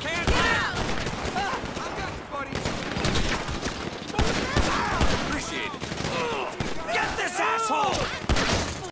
Get this asshole!